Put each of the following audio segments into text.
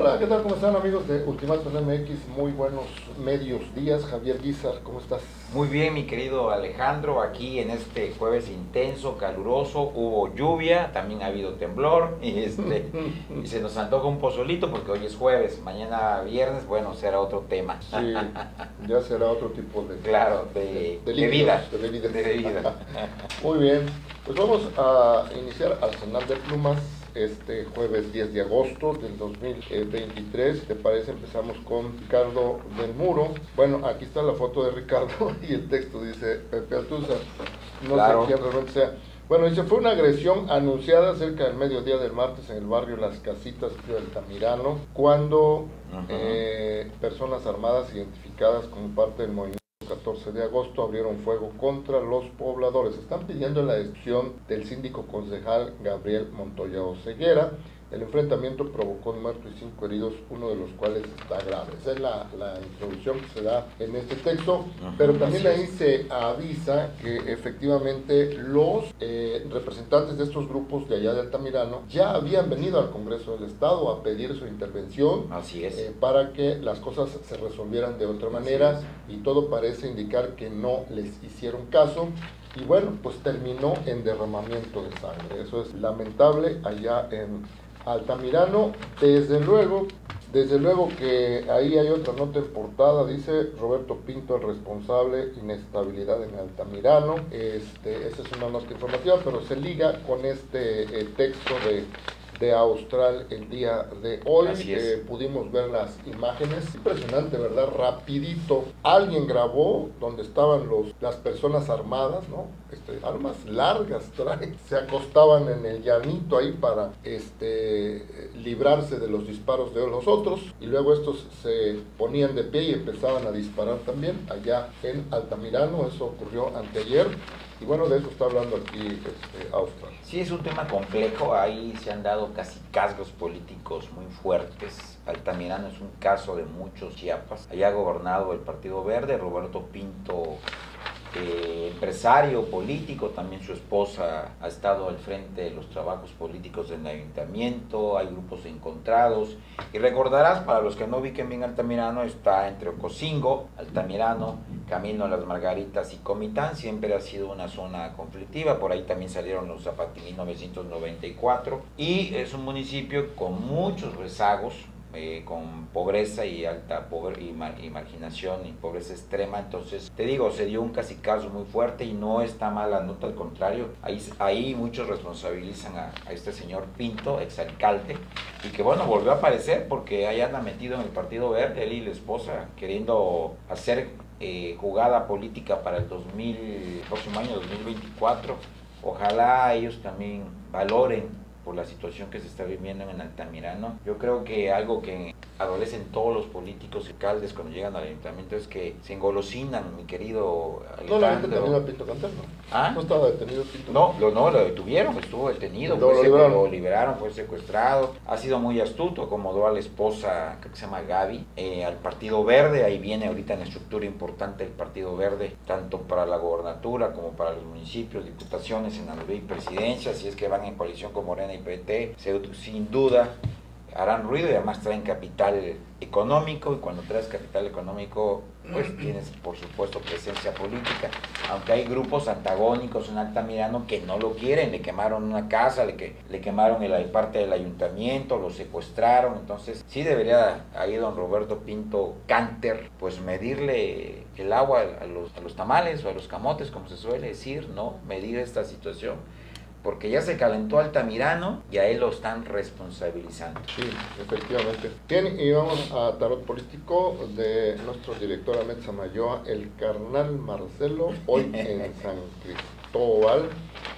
tal? ¿Cómo están amigos de Ultimatum MX? Muy buenos medios días. Javier Guizar, ¿cómo estás? Muy bien, mi querido Alejandro, aquí en este jueves intenso, caluroso, hubo lluvia, también ha habido temblor y, este, y se nos antoja un pozolito porque hoy es jueves, mañana viernes, bueno, será otro tema. Sí, ya será otro tipo de... Claro, de, de, de vida. De bebida. De bebida. Muy bien, pues vamos a iniciar Arsenal de Plumas este jueves 10 de agosto del 2023. ¿Te parece? Empezamos con Ricardo del Muro. Bueno, aquí está la foto de Ricardo y el texto dice Pepe Altuza. No Claro. sé quién realmente sea. Bueno, dice, fue una agresión anunciada cerca del mediodía del martes en el barrio Las Casitas de Altamirano, cuando eh, personas armadas identificadas como parte del movimiento 14 de agosto abrieron fuego contra los pobladores. Están pidiendo la expulsión del síndico concejal Gabriel Montoya Oseguera. El enfrentamiento provocó un muerto y cinco heridos, uno de los cuales está grave. Esa es la, la introducción que se da en este texto, Ajá, pero también ahí se avisa que efectivamente los eh, representantes de estos grupos de allá de Altamirano ya habían venido al Congreso del Estado a pedir su intervención Así es. eh, para que las cosas se resolvieran de otra manera y todo parece indicar que no les hicieron caso y bueno, pues terminó en derramamiento de sangre. Eso es lamentable allá en Altamirano. Desde luego, desde luego que ahí hay otra nota en portada, dice Roberto Pinto, el responsable, inestabilidad en Altamirano. Este, esa es una nota informativa, pero se liga con este eh, texto de de Austral el día de hoy. Eh, pudimos ver las imágenes. Impresionante, ¿verdad? Rapidito. Alguien grabó donde estaban los, las personas armadas, ¿no? Este, armas largas traen. Se acostaban en el llanito ahí para este, librarse de los disparos de los otros. Y luego estos se ponían de pie y empezaban a disparar también allá en Altamirano. Eso ocurrió anteayer. Y bueno, de eso está hablando aquí este. Sí, es un tema complejo, ahí se han dado casi casgos políticos muy fuertes. Altamirano es un caso de muchos Chiapas. Allá ha gobernado el Partido Verde, Roberto Pinto, eh, empresario político, también su esposa ha estado al frente de los trabajos políticos del ayuntamiento, hay grupos encontrados. Y recordarás, para los que no ubiquen bien Altamirano, está entre Ocosingo, Altamirano, Camino a las Margaritas y Comitán, siempre ha sido una zona conflictiva, por ahí también salieron los Zapatín 1994, y es un municipio con muchos rezagos, eh, con pobreza y alta pobre y, mar- y marginación y pobreza extrema. Entonces, te digo, se dio un caso muy fuerte y no está mal la nota, al contrario. Ahí, ahí muchos responsabilizan a, este señor Pinto, exalcalde, y que bueno, volvió a aparecer porque ahí metido en el Partido Verde, él y la esposa, queriendo hacer eh, jugada política para el 2000, el próximo año 2024. Ojalá ellos también valoren por la situación que se está viviendo en Altamirano. Yo creo que algo que adolecen todos los políticos y alcaldes cuando llegan al ayuntamiento es que se engolosinan, mi querido No lo habían Alejandro. detenido a Pinto Cantar, ¿no? ¿Ah? No estaba detenido Pinto. No, lo, no, lo detuvieron, estuvo detenido, Lo fue liberaron. lo liberaron, fue secuestrado. Ha sido muy astuto, acomodó a la esposa, creo que se llama Gaby, eh, al Partido Verde. Ahí viene ahorita en la estructura importante el Partido Verde, tanto para la gobernatura como para los municipios, diputaciones, senaduría y presidencia. Si es que van en coalición con Morena y PT, se- sin duda harán ruido y además traen capital económico y cuando traes capital económico pues tienes por supuesto presencia política. Aunque hay grupos antagónicos en Altamirano que no lo quieren le quemaron una casa le, que, le quemaron el, parte del ayuntamiento lo secuestraron. Entonces sí debería ahí don Roberto Pinto Canter pues medirle el agua a los, a los tamales o a los camotes como se suele decir no medir esta situación porque ya se calentó Altamirano y a él lo están responsabilizando. Sí, efectivamente. Bien, y vamos a tarot político de nuestro director Ahmed Samayoa, el carnal Marcelo, hoy en San Cristóbal.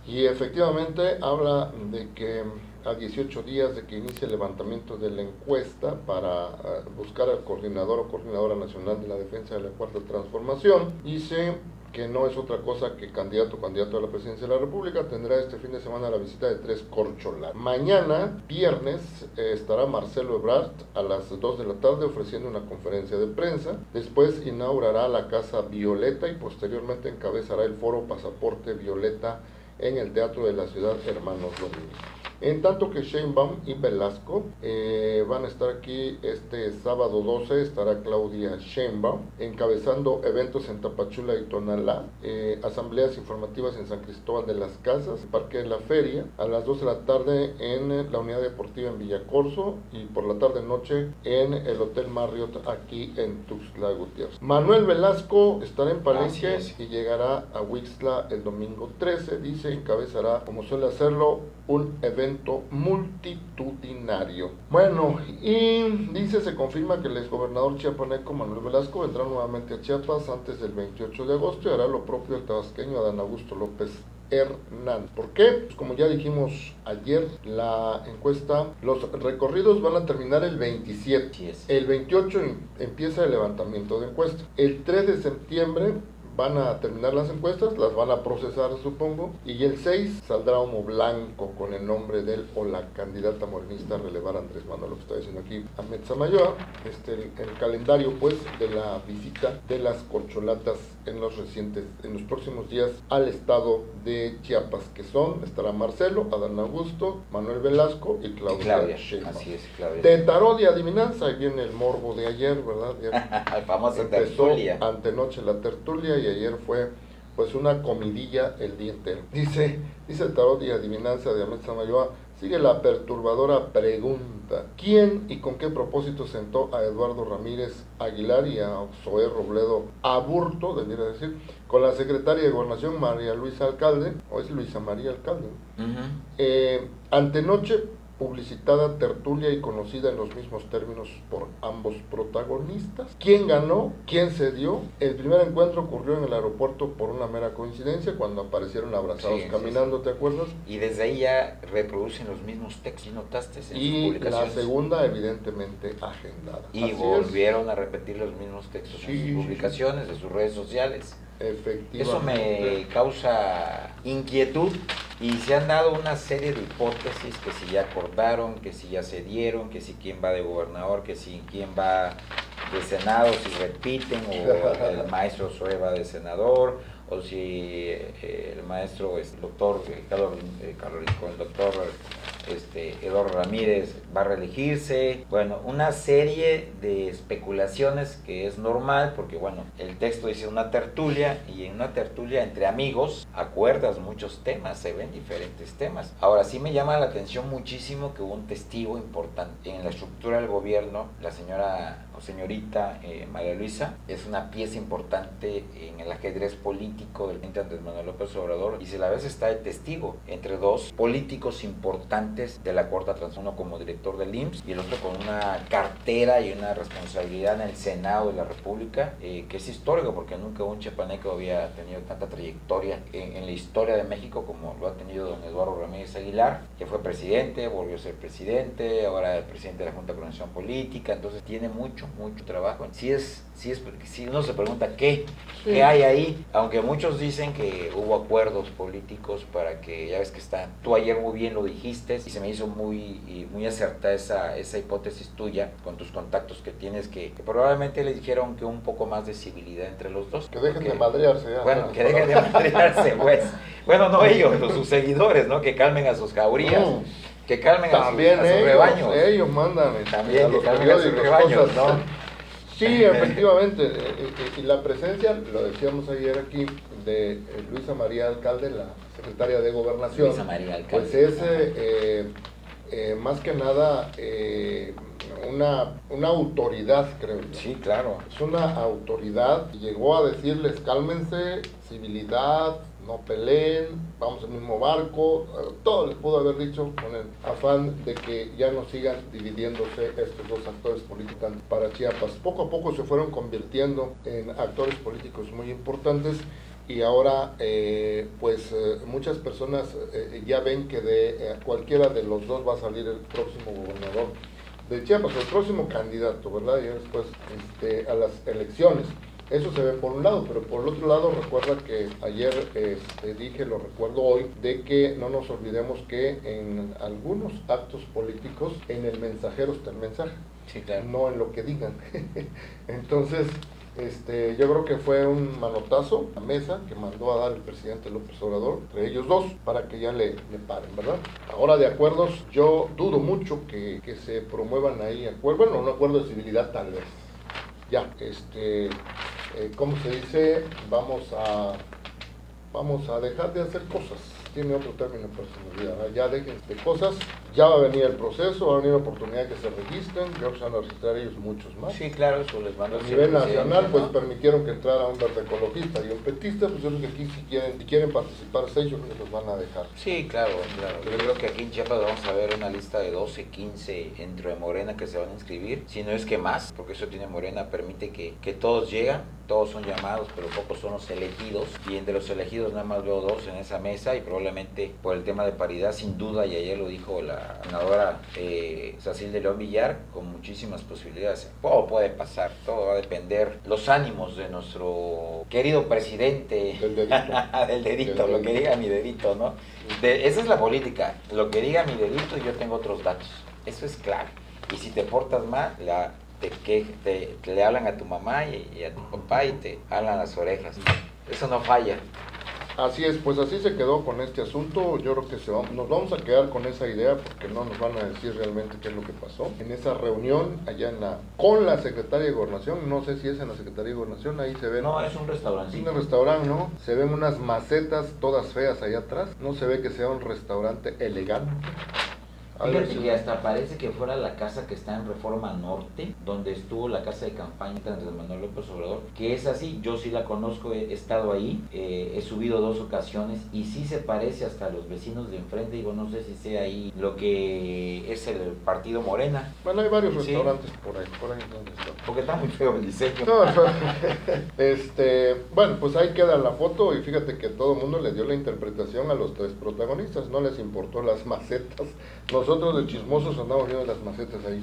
Y efectivamente habla de que a 18 días de que inicie el levantamiento de la encuesta para eh, buscar al coordinador o coordinadora nacional de la defensa de la cuarta transformación, dice que no es otra cosa que candidato candidato a la presidencia de la República, tendrá este fin de semana la visita de tres corcholatas. Mañana, viernes, eh, estará Marcelo Ebrard a las 2 de la tarde ofreciendo una conferencia de prensa. Después inaugurará la Casa Violeta y posteriormente encabezará el foro Pasaporte Violeta en el Teatro de la Ciudad Hermanos Domínguez. En tanto que Sheinbaum y Velasco eh, van a estar aquí este sábado 12, estará Claudia Sheinbaum encabezando eventos en Tapachula y Tonalá, eh, asambleas informativas en San Cristóbal de las Casas, Parque de la Feria, a las 2 de la tarde en la unidad deportiva en Villacorso y por la tarde noche en el Hotel Marriott aquí en Tuxtla Gutiérrez. Manuel Velasco estará en Palenque y llegará a Huixla el domingo 13, dice, encabezará como suele hacerlo un evento multitudinario. Bueno, y dice, se confirma que el exgobernador chiapaneco Manuel Velasco vendrá nuevamente a Chiapas antes del 28 de agosto y hará lo propio el tabasqueño Adán Augusto López Hernán. ¿Por qué? Pues como ya dijimos ayer, la encuesta, los recorridos van a terminar el 27. El 28 em, empieza el levantamiento de encuesta. El 3 de septiembre van a terminar las encuestas, las van a procesar supongo, y el 6 saldrá humo blanco con el nombre de él o la candidata morenista a relevar Andrés Manuel, lo que está diciendo aquí Ahmed Samayoa, este, el, el, calendario pues de la visita de las corcholatas en los recientes, en los próximos días al estado de Chiapas, que son, estará Marcelo, Adán Augusto, Manuel Velasco y Claudia, y Claudia Así es, Claudia. De tarot y adivinanza, ahí viene el morbo de ayer, ¿verdad? el famoso tertulia. Antenoche la tertulia y ayer fue pues una comidilla el día entero. Dice, dice el tarot y adivinanza de Ahmed Samayoa, sigue la perturbadora pregunta, ¿quién y con qué propósito sentó a Eduardo Ramírez Aguilar y a Zoé Robledo Aburto, debiera decir, con la secretaria de Gobernación María Luisa Alcalde, o es Luisa María Alcalde, eh, antenoche publicitada, tertulia y conocida en los mismos términos por ambos protagonistas. ¿Quién ganó? ¿Quién se dio? El primer encuentro ocurrió en el aeropuerto por una mera coincidencia, cuando aparecieron abrazados caminando, ¿te acuerdas? Y desde ahí ya reproducen los mismos textos, ¿notaste? En y la segunda, evidentemente, agendada. Y volvieron a repetir los mismos textos en sus publicaciones, en sus redes sociales. Efectivamente. Eso me causa inquietud y se han dado una serie de hipótesis que si ya acordaron, que si ya se dieron, que si quién va de gobernador, que si quién va de senado, si repiten, o el maestro Zoe va de senador, o si eh, el maestro, el doctor eh, Carlos, eh, Carlos, el doctor este, Eduardo Ramírez va a reelegirse, bueno, una serie de especulaciones que es normal porque bueno, el texto dice una tertulia y en una tertulia entre amigos acuerdas muchos temas, se ven diferentes temas. Ahora sí me llama la atención muchísimo que hubo un testigo importante en la estructura del gobierno, la señora o señorita eh, María Luisa, es una pieza importante en el ajedrez político del presidente Andrés Manuel López Obrador y se la vez está de testigo entre dos políticos importantes de la Corte Trans, uno como director del IMSS y el otro con una cartera y una responsabilidad en el Senado de la República, eh, que es histórico porque nunca un chiapaneco había tenido tanta trayectoria en, en, la historia de México como lo ha tenido don Eduardo Ramírez Aguilar, que fue presidente, volvió a ser presidente, ahora el presidente de la Junta de Coordinación Política, entonces tiene mucho mucho, trabajo. Si es, si es, si uno se pregunta qué, qué hay ahí, aunque muchos dicen que hubo acuerdos políticos para que, ya ves que está, tú ayer muy bien lo dijiste y se me hizo muy, muy acertada esa, esa hipótesis tuya con tus contactos que tienes que, probablemente le dijeron que un poco más de civilidad entre los dos. Que dejen de madrearse. bueno, que dejen de madrearse, pues. Bueno, no ellos, sus seguidores, ¿no? Que calmen a sus jaurías. Mm que calmen También a, ellos. Ellos mandan este, También que calmen a rebaños, ¿no? Sí, efectivamente. Y la presencia, lo decíamos ayer aquí, de Luisa María Alcalde, la secretaria de Gobernación. Luisa María Alcalde. Pues es eh, eh, más que nada eh, una, una autoridad, creo. Sí, claro. Es una autoridad. Llegó a decirles, cálmense, civilidad, no peleen, vamos el mismo barco, eh, todo les pudo haber dicho con el afán de que ya no sigan dividiéndose estos dos actores políticos para Chiapas. Poco a poco se fueron convirtiendo en actores políticos muy importantes y ahora eh, pues eh, muchas personas ya ven que de cualquiera de los dos va a salir el próximo gobernador de Chiapas, el próximo candidato, ¿verdad? Y después este, a las elecciones. Eso se ve por un lado, pero por el otro lado recuerda que ayer este, dije, lo recuerdo hoy, de que no nos olvidemos que en algunos actos políticos en el mensajero está el mensaje, sí, claro. no en lo que digan. Entonces, Este, yo creo que fue un manotazo a mesa que mandó a dar el presidente López Obrador, entre ellos dos, para que ya le, le paren, ¿verdad? Ahora de acuerdos, yo dudo mucho que, que se promuevan ahí acuerdos, bueno, un acuerdo de civilidad tal vez. Ya, este, eh, ¿cómo se dice? Vamos a, vamos a dejar de hacer cosas tiene otro término personalidad. Ya dejen de cosas, ya va a venir el proceso, va a venir la oportunidad que se registren, creo que se van a registrar ellos muchos más. Sí, claro, eso les manda A nivel nacional, pues permitieron que entrara un verde ecologista y un petista, pues yo creo que aquí si quieren, si quieren participar seis, yo creo que los van a dejar. Sí, claro, claro. Yo creo que aquí en Chiapas vamos a ver una lista de 12, 15 entre de Morena que se van a inscribir, si no es que más, porque eso tiene Morena, permite que, que todos llegan, todos son llamados, pero pocos son los elegidos, y entre los elegidos nada más veo dos en esa mesa y probablemente por el tema de paridad, sin duda, y ayer lo dijo la ganadora eh, Sacil de León Villar, con muchísimas posibilidades. Todo puede pasar, todo va a depender los ánimos de nuestro querido presidente. Del dedito. del dedito, lo que diga mi dedito, ¿no? esa es la política, lo que diga mi dedito yo tengo otros datos. Eso es claro. Y si te portas mal, la, te, que, te, le hablan a tu mamá y, y a tu papá y te hablan las orejas. Eso no falla. Así es, pues así se quedó con este asunto. Yo creo que se nos vamos a quedar con esa idea porque no nos van a decir realmente qué es lo que pasó. En esa reunión allá en la con la secretaria de Gobernación, no sé si es en la Secretaría de Gobernación, ahí se ven. No, es un restaurante. Es un restaurante, ¿no? Se ven unas macetas todas feas allá atrás. No se ve que sea un restaurante elegante. Fíjate que hasta parece que fuera la casa que está en Reforma Norte, donde estuvo la casa de campaña de Andrés Manuel López Obrador, que es así, yo sí la conozco, he estado ahí, eh, he subido dos ocasiones y sí se parece hasta a los vecinos de enfrente, digo, no sé si sea ahí lo que es el partido Morena. Bueno, hay varios restaurantes por ahí, por ahí donde está. Porque está muy feo el diseño. este, bueno, pues ahí queda la foto y fíjate que todo el mundo le dio la interpretación a los tres protagonistas, no les importó las macetas, nosotros de chismosos andamos viendo las macetas ahí.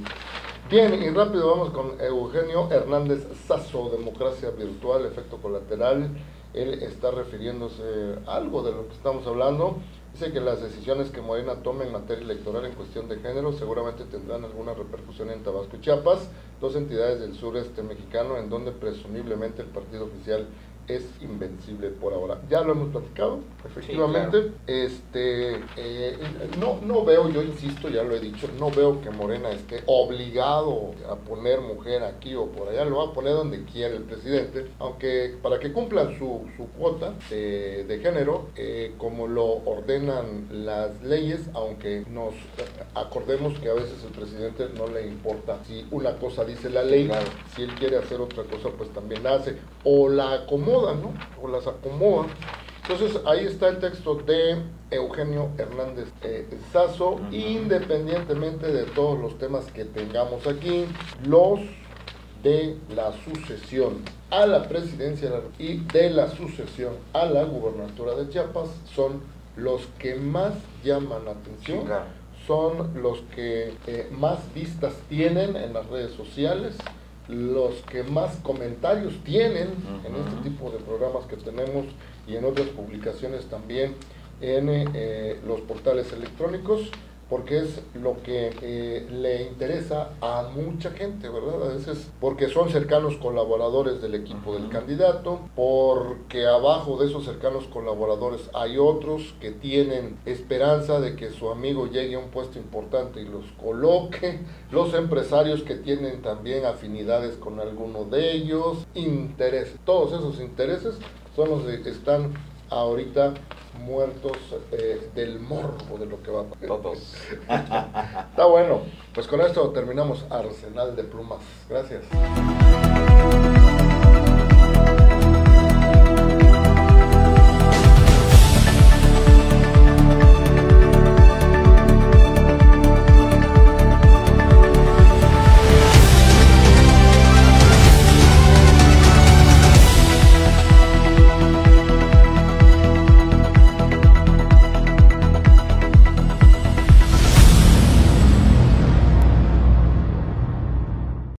Bien, y rápido vamos con Eugenio Hernández Sasso, Democracia Virtual, Efecto Colateral. Él está refiriéndose a algo de lo que estamos hablando. Dice que las decisiones que Morena tome en materia electoral en cuestión de género seguramente tendrán alguna repercusión en Tabasco y Chiapas, dos entidades del sureste mexicano en donde presumiblemente el partido oficial es invencible por ahora. Ya lo hemos platicado, efectivamente. Este, eh, no, no veo, yo insisto, ya lo he dicho, no veo que Morena esté obligado a poner mujer aquí o por allá, lo va a poner donde quiera el presidente, aunque para que cumplan su, su cuota de, de género, eh, como lo ordenan las leyes, aunque nos acordemos que a veces el presidente no le importa si una cosa dice la ley, si él quiere hacer otra cosa, pues también la hace, o la acomoda o las acomoda. Entonces ahí está el texto de Eugenio Hernández eh, Sazo, independientemente de todos los temas que tengamos aquí, los de la sucesión a la presidencia y de la sucesión a la gubernatura de Chiapas son los que más llaman la atención, son los que eh, más vistas tienen en las redes sociales, los que más comentarios tienen en este tipo de programas que tenemos y en otras publicaciones también en eh, los portales electrónicos porque es lo que eh, le interesa a mucha gente, ¿verdad? A veces porque son cercanos colaboradores del equipo del candidato, porque abajo de esos cercanos colaboradores hay otros que tienen esperanza de que su amigo llegue a un puesto importante y los coloque, los empresarios que tienen también afinidades con alguno de ellos, intereses, todos esos intereses son los que están ahorita muertos eh, del morbo de lo que va a pasar. Todos. Está bueno. Pues con esto terminamos Arsenal de Plumas. Gracias.